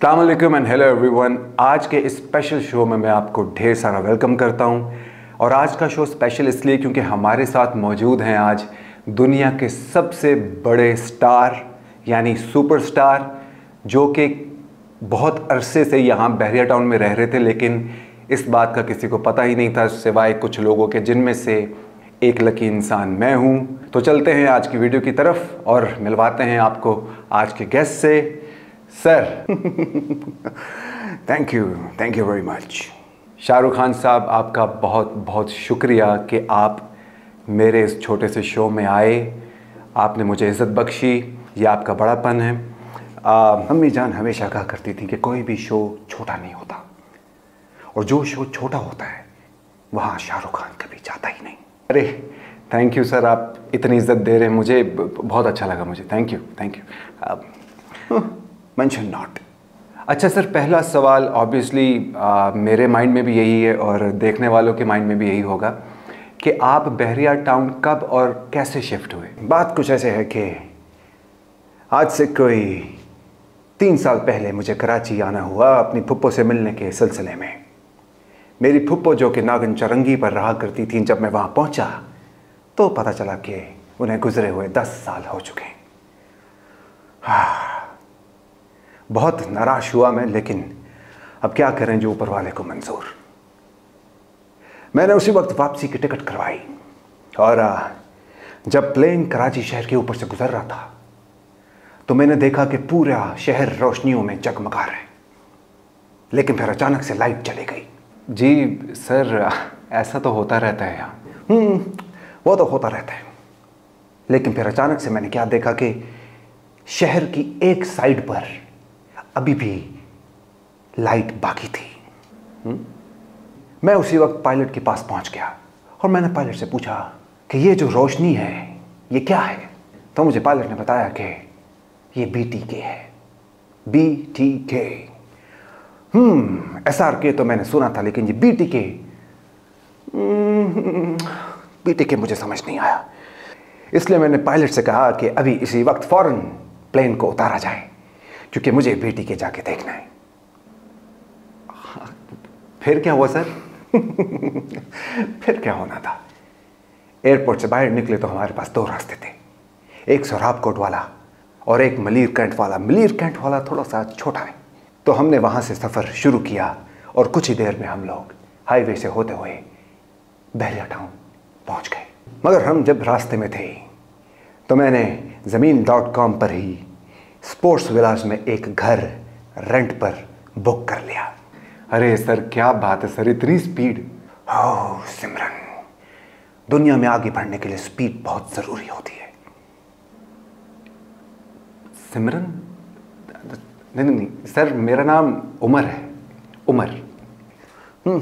Allam and hello everyone आज के इस स्पेशल शो में मैं आपको ढेर सारा वेलकम करता हूँ। और आज का शो स्पेशल इसलिए क्योंकि हमारे साथ मौजूद हैं आज दुनिया के सबसे बड़े स्टार यानी सुपरस्टार जो कि बहुत अरसे से यहाँ बहरिया टाउन में रह रहे थे, लेकिन इस बात का किसी को पता ही नहीं था, सिवाय कुछ लोगों के, जिनमें से एक लकी इंसान मैं हूँ। तो चलते हैं आज की वीडियो की तरफ़ और मिलवाते हैं आपको आज के गेस्ट से। Sir thank you thank you very much Shahrukh Khan साहब, आपका बहुत बहुत शुक्रिया कि आप मेरे इस छोटे से शो में आए। आपने मुझे इज़्ज़त बख्शी। ये आपका बड़ापन है। मम्मी जान हमेशा कहा करती थी कि कोई भी शो छोटा नहीं होता। और जो शो छोटा होता है, वहाँ शाहरुख खान कभी जाता ही नहीं। अरे थैंक यू सर आप इतनी इज़्ज़त दे रहे हैं। मुझे बहुत अच्छा लगा मुझे। Thank you thank you mention not अच्छा सर, पहला सवाल ऑब्वियसली मेरे माइंड में भी यही है और देखने वालों के माइंड में भी यही होगा कि आप बहरिया टाउन कब और कैसे शिफ्ट हुए? बात कुछ ऐसे है कि आज से कोई तीन साल पहले मुझे कराची आना हुआ अपनी फुप्पो से मिलने के सिलसिले में। मेरी फुप्पो जो कि नागन चरंगी पर रहा करती थी जब मैं वहाँ पहुँचा तो पता चला कि उन्हें गुजरे हुए दस साल हो चुके हाँ। बहुत नाराश हुआ मैं लेकिन अब क्या करें जो ऊपर वाले को मंजूर? मैंने उसी वक्त वापसी की टिकट करवाई और जब प्लेन कराची शहर के ऊपर से गुजर रहा था तो मैंने देखा कि पूरा शहर रोशनियों में जगमगा रहे लेकिन फिर अचानक से लाइट चली गई। जी सर ऐसा तो होता रहता है यहाँ। हम्म, वो तो होता रहता है। लेकिन फिर अचानक से मैंने क्या देखा कि शहर की एक साइड पर अभी भी लाइट बाकी थी। हुँ? मैं उसी वक्त पायलट के पास पहुँच गया और मैंने पायलट से पूछा कि ये जो रोशनी है, ये क्या है? तो मुझे पायलट ने बताया कि ये बी टी के है। बी टी के हम्म एस आर के तो मैंने सुना था, लेकिन ये बी टी के बी टी के मुझे समझ नहीं आया। इसलिए मैंने पायलट से कहा कि अभी इसी वक्त फ़ौरन प्लेन को उतारा जाए। क्योंकि मुझे बेटी के जाके देखना है। फिर क्या हुआ सर? फिर क्या होना था? एयरपोर्ट से बाहर निकले तो हमारे पास दो रास्ते थे। एक सोराब कोट वाला और एक मलिर कैंट वाला। मलिर कैंट वाला थोड़ा सा छोटा है। तो हमने वहाँ से सफ़र शुरू किया और कुछ ही देर में हम लोग हाईवे से होते हुए बहरिया टाउन पहुँच गए। मगर हम जब रास्ते में थे तो मैंने ज़मीन डॉट कॉम पर ही स्पोर्ट्स विलास में एक घर रेंट पर बुक कर लिया। अरे सर क्या बात है सर इतनी स्पीड? हो सिमरन। दुनिया में आगे बढ़ने के लिए स्पीड बहुत ज़रूरी होती है। सिमरन? नहीं नहीं नहीं सर मेरा नाम उमर है। उमर। हम्म,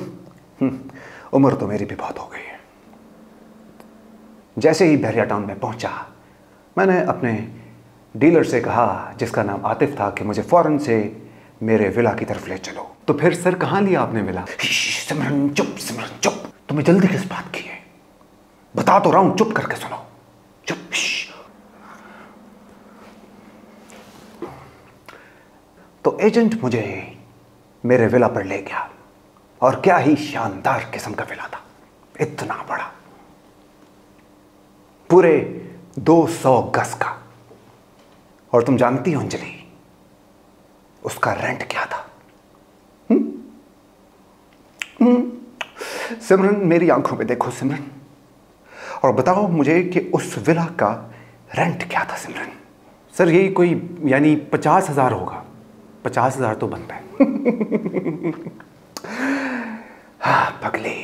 हम्म उम्र तो मेरी भी बहुत हो गई है। जैसे ही बहरिया टाउन में पहुँचा मैंने अपने डीलर से कहा, जिसका नाम आतिफ था, कि मुझे फ़ौरन से मेरे विला की तरफ़ ले चलो। तो फिर सर, कहाँ लिया आपने विला? सिमरन, चुप सिमरन, चुप। तुम्हें जल्दी किस बात की है? बता तो रहा हूँ, चुप करके सुनो। चुप तो एजेंट मुझे मेरे विला पर ले गया, और क्या ही शानदार किस्म का विला था। इतना बड़ा। पूरे 200 गज का। और तुम जानती हो अंजलि, उसका रेंट क्या था? हम्म? हम्म? सिमरन, मेरी आँखों में देखो सिमरन और बताओ मुझे कि उस विला का रेंट क्या था सिमरन सर, यही कोई, यानी पचास हज़ार होगा पचास हज़ार तो बनता है हाँ पगले,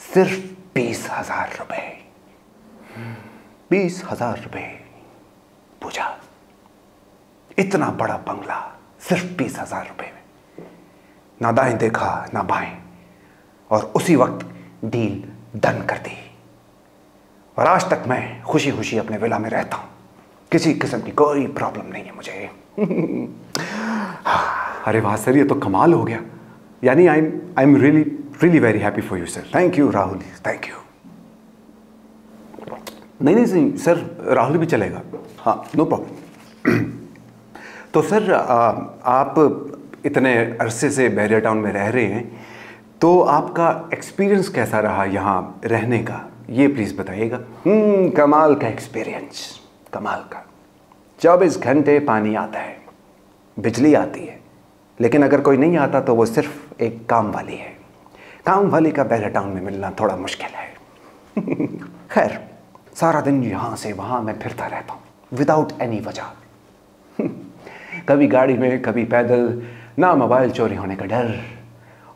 सिर्फ़ बीस हज़ार रुपए बीस हज़ार रुपए पूजा इतना बड़ा बंगला सिर्फ़ बीस हज़ार रुपए में। ना दाएँ देखा, ना बाएँ। और उसी वक्त डील डन कर दी। और आज तक मैं खुशी खुशी अपने विला में रहता हूँ। किसी किस्म की कोई प्रॉब्लम नहीं है मुझे। अरे वाह, सर, ये तो कमाल हो गया। यानी I am I am really really very happy for you sir thank you Rahul thank you नहीं नहीं सर, राहुल भी चलेगा। हाँ नो प्रॉब्लम तो सर आप इतने अरसे से बैरिया टाउन में रह रहे हैं तो आपका एक्सपीरियंस कैसा रहा यहाँ रहने का? ये प्लीज़ बताइएगा। हम्म, कमाल का एक्सपीरियंस कमाल का। चौबीस घंटे पानी आता है बिजली आती है लेकिन अगर कोई नहीं आता तो वो सिर्फ़ एक काम वाली है। काम वाली का बैरिया टाउन में मिलना थोड़ा मुश्किल है। खैर सारा दिन यहाँ से वहाँ मैं फिरता रहता हूँ विदाउट एनी वजह। कभी गाड़ी में कभी पैदल। ना मोबाइल चोरी होने का डर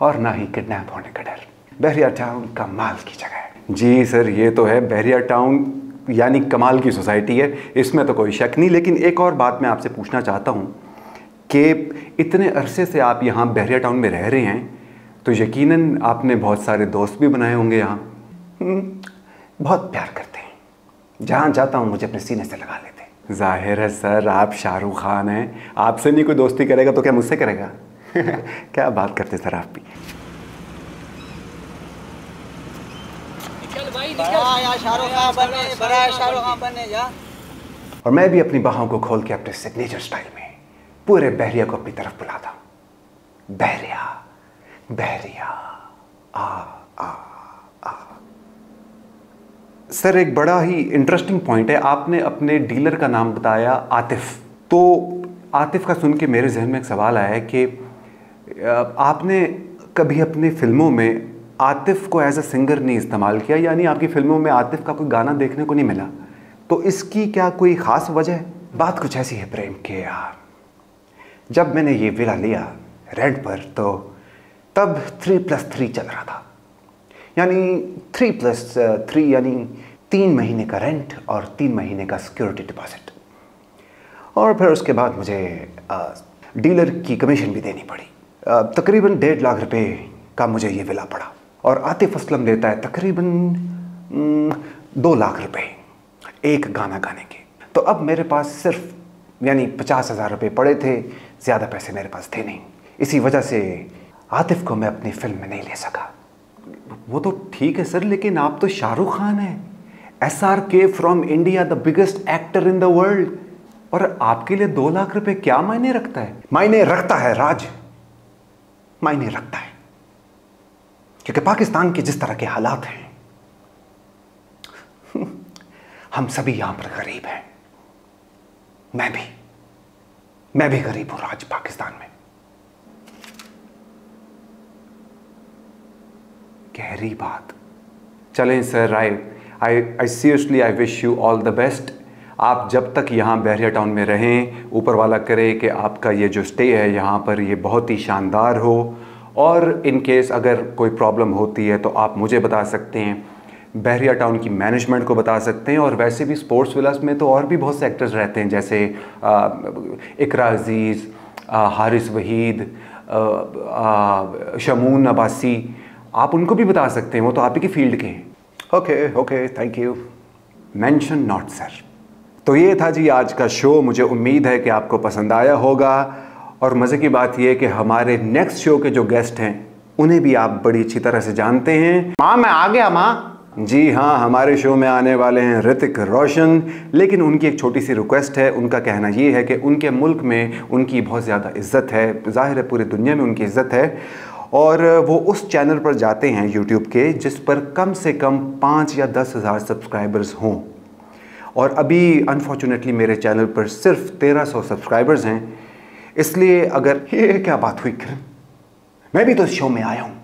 और ना ही किडनैप होने का डर। बहरिया टाउन कमाल की जगह है। जी सर ये तो है। बहरिया टाउन यानी कमाल की सोसाइटी है। इसमें तो कोई शक नहीं लेकिन एक और बात मैं आपसे पूछना चाहता हूँ कि इतने अरसे से आप यहाँ बहरिया टाउन में रह रहे हैं तो यकीनन आपने बहुत सारे दोस्त भी बनाए होंगे यहाँ। हम्म, बहुत प्यार करते हैं। जहाँ जाता हूँ मुझे अपने सीने से लगा लेते ज़ाहिर है सर आप शाहरुख खान हैं। आपसे नहीं कोई दोस्ती करेगा तो क्या मुझसे करेगा? क्या बात करते सर आप भी? और मैं भी अपनी बाहों को खोल के अपने सिग्नेचर स्टाइल में पूरे बहरिया को अपनी तरफ़ बुलाता बहरिया बहरिया आ आ सर, एक बड़ा ही इंटरेस्टिंग पॉइंट है। आपने अपने डीलर का नाम बताया, आतिफ। तो आतिफ का सुन के मेरे जहन में एक सवाल आया कि आपने कभी अपनी फ़िल्मों में आतिफ को एज अ सिंगर नहीं इस्तेमाल किया? यानी आपकी फ़िल्मों में आतिफ का कोई गाना देखने को नहीं मिला? तो इसकी क्या कोई ख़ास वजह है? बात कुछ ऐसी है प्रेम के, यार। जब मैंने ये विला लिया रेड पर तो तब थ्री प्लस थ्री चल रहा था। यानी थ्री प्लस थ्री यानी तीन महीने का रेंट और तीन महीने का सिक्योरिटी डिपॉजिट और फिर उसके बाद मुझे डीलर की कमीशन भी देनी पड़ी। तकरीबन डेढ़ लाख रुपए का मुझे ये विला पड़ा। और आतिफ असलम देता है तकरीबन दो लाख रुपए एक गाना गाने के तो अब मेरे पास सिर्फ़, यानी पचास हज़ार रुपये पड़े थे, ज़्यादा पैसे मेरे पास थे नहीं। इसी वजह से आतिफ को मैं अपनी फ़िल्म में नहीं ले सका। वो तो ठीक है सर, लेकिन आप तो शाहरुख खान हैं। S R K from India the biggest actor in the world और आपके लिए दो लाख रुपए क्या मायने रखता है? मायने रखता है राज। मायने रखता है। क्योंकि पाकिस्तान के जिस तरह के हालात हैं, हम सभी यहाँ पर गरीब हैं। मैं भी मैं भी गरीब हूँ राज पाकिस्तान में। गहरी बात। चलें sir I I I seriously I wish you all the best आप जब तक यहाँ बहरिया टाउन में रहें ऊपर वाला करे कि आपका ये जो स्टे है, यहाँ पर ये बहुत ही शानदार हो। और इन केस अगर कोई प्रॉब्लम होती है तो आप मुझे बता सकते हैं। बहरिया टाउन की मैनेजमेंट को बता सकते हैं। और वैसे भी स्पोर्ट्स विलास में तो और भी बहुत से एक्टर्स रहते हैं, जैसे इकरा अज़ीज़ हारिस वहीद शमून अब्बासी आप उनको भी बता सकते हैं, वो तो आप ही की फ़ील्ड के हैं। Okay okay thank you mention not sir तो ये था जी आज का शो मुझे उम्मीद है कि आपको पसंद आया होगा। और मज़े की बात ये कि हमारे नेक्स्ट शो के जो गेस्ट हैं, उन्हें भी आप बड़ी अच्छी तरह से जानते हैं। माँ, मैं आ गया, माँ। जी हाँ हमारे शो में आने वाले हैं ऋतिक रोशन। लेकिन उनकी एक छोटी सी रिक्वेस्ट है, उनका कहना ये है कि उनके मुल्क में उनकी बहुत ज़्यादा इज़्ज़त है। ज़ाहिर है, पूरी दुनिया में उनकी इज़्ज़त है। और वो उस चैनल पर जाते हैं यूट्यूब के, जिस पर कम से कम पाँच या दस हज़ार सब्सक्राइबर्स हों। और अभी अनफॉर्चुनेटली मेरे चैनल पर सिर्फ़ तेरह सौ सब्सक्राइबर्स हैं। इसलिए अगर ये क्या बात हुई, किरण? मैं भी तो इस शो में आया हूँ।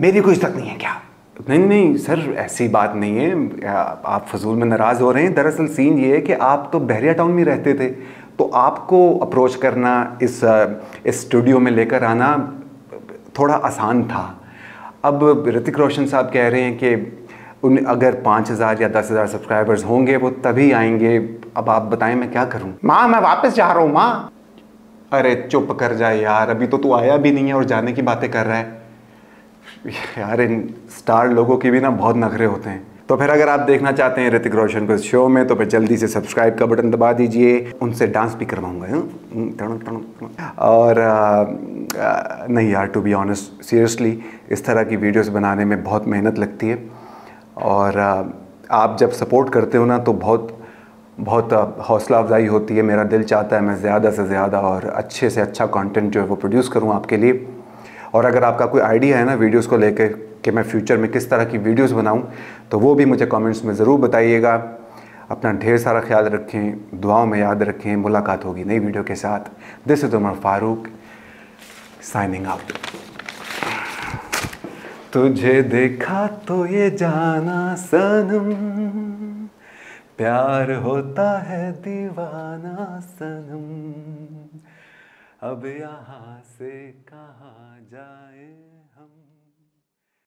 मेरी कोई इज़्ज़त नहीं है क्या? नहीं नहीं, सर, ऐसी बात नहीं है। आप फजूल में नाराज़ हो रहे हैं। दरअसल सीन ये है कि आप तो बहरिया टाउन में रहते थे। तो आपको अप्रोच करना, इस इस स्टूडियो में लेकर आना थोड़ा आसान था। अब ऋतिक रोशन साहब कह रहे हैं कि उन अगर पाँच हज़ार या दस हज़ार सब्सक्राइबर्स होंगे वो तभी आएँगे। अब आप बताएँ मैं क्या करूँ? माँ मैं वापस जा रहा हूँ माँ। अरे चुप कर जाए यार अभी तो तू आया भी नहीं है और जाने की बातें कर रहा है। यार इन स्टार लोगों के भी ना बहुत नखरे होते हैं। तो फिर अगर आप देखना चाहते हैं ऋतिक रोशन को इस शो में तो फिर जल्दी से सब्सक्राइब का बटन दबा दीजिए। उनसे डांस भी करवाऊँगा हाँ? और आ, नहीं यार टू बी ऑनेस्ट सीरियसली इस तरह की वीडियोस बनाने में बहुत मेहनत लगती है। और आ, आप जब सपोर्ट करते हो ना तो बहुत बहुत हौसला अफजाई होती है। मेरा दिल चाहता है मैं ज़्यादा से ज़्यादा और अच्छे से अच्छा कंटेंट जो है वो प्रोड्यूस करूँ आपके लिए। और अगर आपका कोई आइडिया है ना वीडियोस को लेकर कि मैं फ्यूचर में किस तरह की वीडियोस बनाऊँ तो वो भी मुझे कमेंट्स में ज़रूर बताइएगा। अपना ढेर सारा ख्याल रखें, दुआओं में याद रखें, मुलाकात होगी नई वीडियो के साथ। This is Umar Farooq signing out तुझे देखा तो ये जाना सनम, प्यार होता है दीवाना सनम। अब यहाँ से कहाँ जाए?